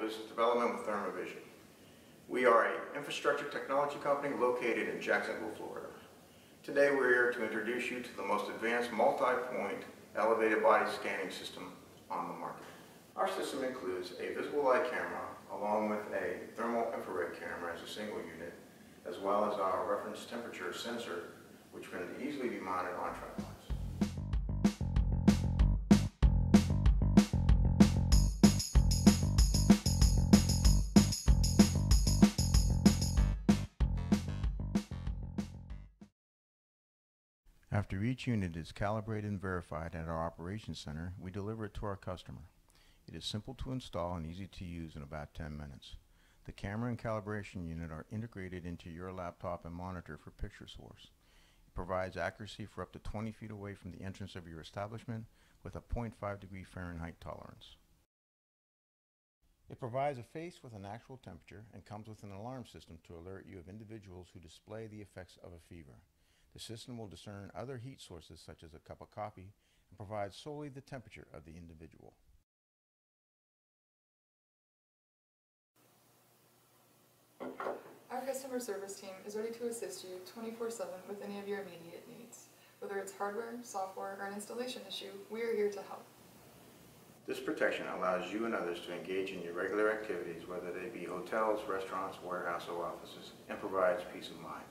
Business Development with Thermal Vision. We are an infrastructure technology company located in Jacksonville, Florida. Today we're here to introduce you to the most advanced multi-point elevated body scanning system on the market. Our system includes a visible light camera along with a thermal infrared camera as a single unit, as well as our reference temperature sensor, which can easily be mounted on tripods. After each unit is calibrated and verified at our operations center, we deliver it to our customer. It is simple to install and easy to use in about 10 minutes. The camera and calibration unit are integrated into your laptop and monitor for picture source. It provides accuracy for up to 20 feet away from the entrance of your establishment with a 0.5 degree Fahrenheit tolerance. It provides a face with an actual temperature and comes with an alarm system to alert you of individuals who display the effects of a fever. The system will discern other heat sources such as a cup of coffee and provide solely the temperature of the individual. Our customer service team is ready to assist you 24-7 with any of your immediate needs. Whether it's hardware, software, or an installation issue, we are here to help. This protection allows you and others to engage in your regular activities, whether they be hotels, restaurants, warehouse, or offices, and provides peace of mind.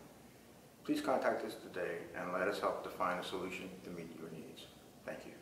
Please contact us today and let us help define a solution to meet your needs. Thank you.